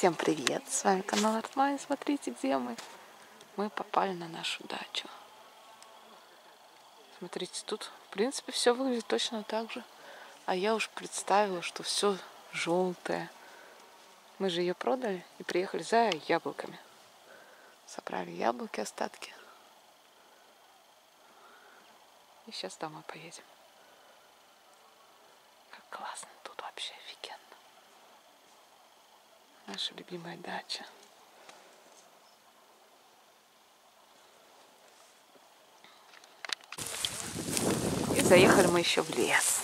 Всем привет! С вами канал Артмай. Смотрите, где мы. Мы попали на нашу дачу. Смотрите, тут, в принципе, все выглядит точно так же. А я уж представила, что все желтое. Мы же ее продали и приехали за яблоками. Собрали яблоки, остатки. И сейчас домой поедем. Как классно тут вообще офигенно. Наша любимая дача. И заехали мы еще в лес.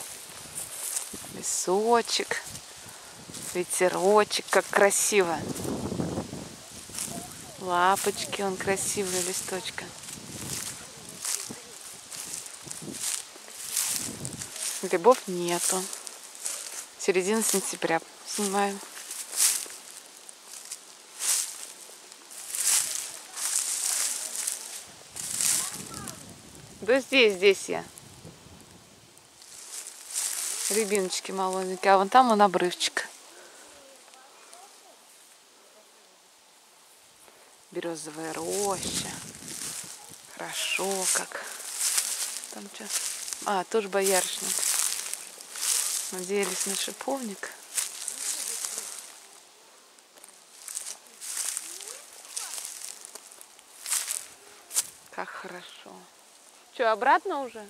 Лесочек, ветерочек, как красиво. Лапочки, он красивый, листочка. Грибов нету. Середина сентября снимаю. Да здесь, здесь я. Рябиночки молоденькие. А вон там он обрывчик. Березовая роща. Хорошо как. Там что? А, тоже боярышник. Надеялись на шиповник. Как хорошо. Что, обратно уже?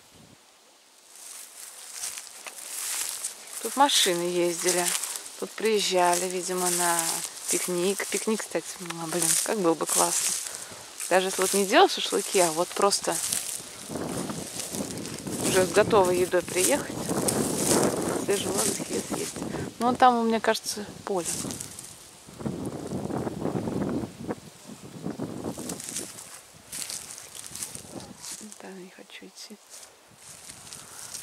Тут машины ездили. Тут приезжали, видимо, на пикник. Пикник, кстати, ну, блин, как было бы классно. Даже если вот не делал шашлыки, а вот просто уже с готовой едой приехать. На свежем воздухе съесть. Ну, вон там, мне кажется, поле. Да, не хочу идти.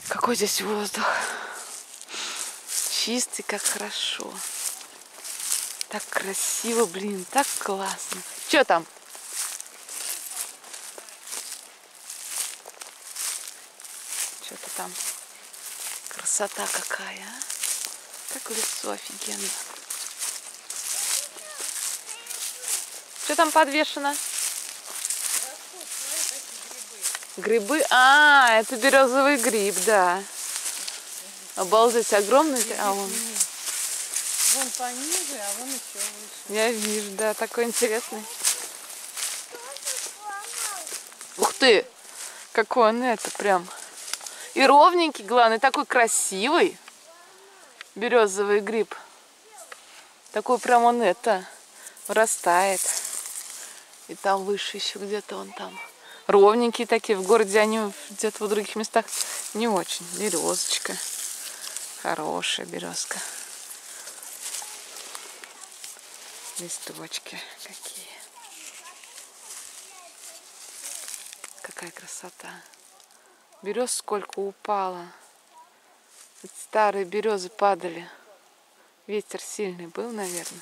Какой здесь воздух. Чистый, как хорошо. Так красиво, блин, так классно. Что там? Что-то там. Красота какая, а? Как в лесу офигенно. Что там подвешено? Грибы? А, это березовый гриб, да. Обалдеть, огромный. А вон. Вон пониже, а вон еще выше. Я вижу, да, такой интересный. Ух ты! Какой он это прям. И ровненький, главное, такой красивый. Березовый гриб. Такой прям он это вырастает. И там выше еще где-то он там. Ровненькие такие. В городе они где-то в других местах не очень. Березочка. Хорошая березка. Листочки какие. Какая красота. Берез сколько упало. Старые березы падали. Ветер сильный был, наверное.